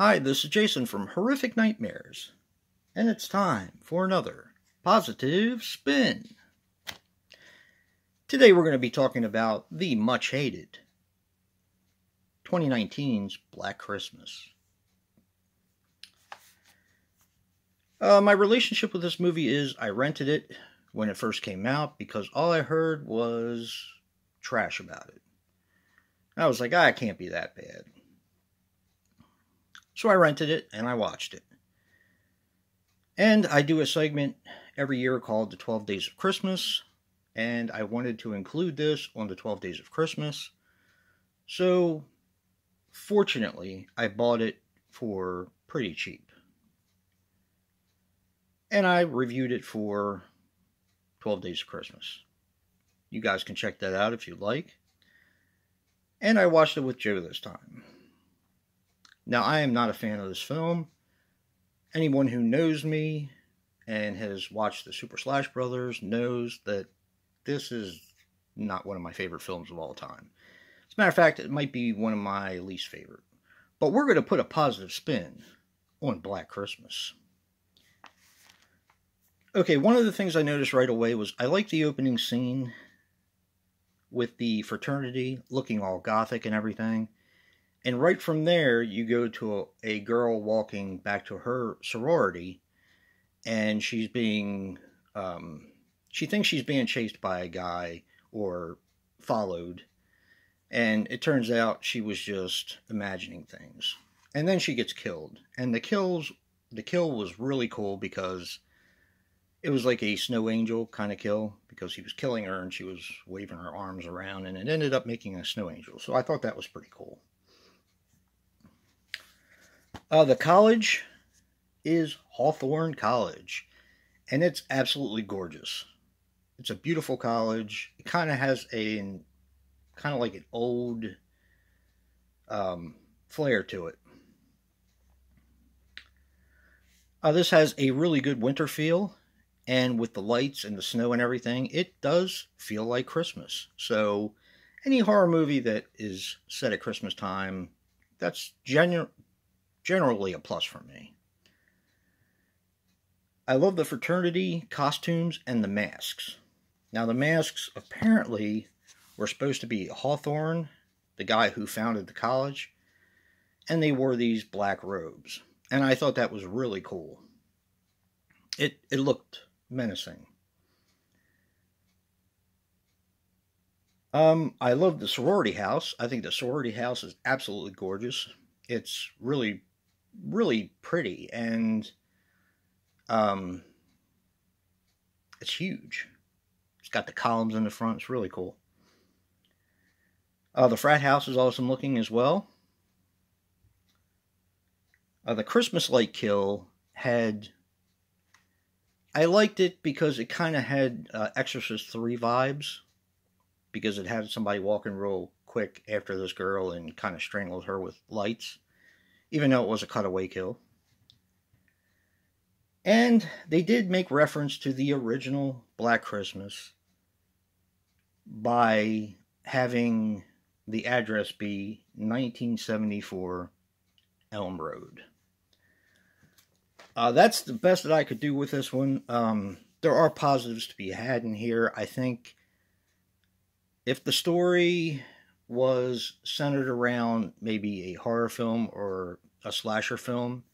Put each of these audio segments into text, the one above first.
Hi, this is Jason from Horrific Nightmares, and it's time for another positive spin. Today we're going to be talking about the much hated 2019's Black Christmas. Uh, my relationship with this movie is I rented it when it first came out because all I heard was trash about it. I was like, ah, it can't be that bad. So I rented it and I watched it. And I do a segment every year called the 12 Days of Christmas, and I wanted to include this on the 12 Days of Christmas. So, fortunately, I bought it for pretty cheap. And I reviewed it for 12 Days of Christmas. You guys can check that out if you'd like. And I watched it with Joe this time. Now, I am not a fan of this film. Anyone who knows me and has watched the Super Slash Brothers knows that this is not one of my favorite films of all time. As a matter of fact, it might be one of my least favorite. But we're going to put a positive spin on Black Christmas. Okay, one of the things I noticed right away was I like the opening scene with the fraternity looking all gothic and everything. And right from there, you go to a, a girl walking back to her sorority, and she's being, um, she thinks she's being chased by a guy or followed. And it turns out she was just imagining things. And then she gets killed. And the kills, the kill was really cool because it was like a snow angel kind of kill because he was killing her and she was waving her arms around and it ended up making a snow angel. So I thought that was pretty cool. Uh, the college is Hawthorne College, and it's absolutely gorgeous. It's a beautiful college. It kind of has a kind of like an old um, flair to it. Uh, this has a really good winter feel, and with the lights and the snow and everything, it does feel like Christmas. So, any horror movie that is set at Christmas time, that's genu- generally a plus for me. I love the fraternity costumes and the masks. Now, the masks apparently were supposed to be Hawthorne, the guy who founded the college, and they wore these black robes. And I thought that was really cool. It, it looked menacing. Um, I love the sorority house. I think the sorority house is absolutely gorgeous. It's really really pretty and um, it's huge. It's got the columns in the front. It's really cool. Uh, the frat house is awesome looking as well. Uh, the Christmas light kill had. I liked it because it kind of had uh, Exorcist 3 vibes. Because it had somebody walking real quick after this girl and kind of strangled her with lights even though it was a cutaway kill. And they did make reference to the original Black Christmas by having the address be 1974 Elm Road. Uh, that's the best that I could do with this one. Um, there are positives to be had in here. I think if the story was centered around maybe a horror film or a slasher film,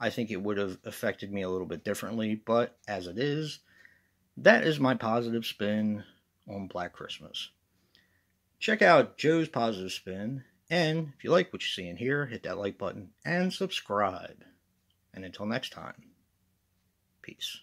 I think it would have affected me a little bit differently. But as it is, that is my positive spin on Black Christmas. Check out Joe's positive spin, and if you like what you see in here, hit that like button and subscribe. And until next time, peace.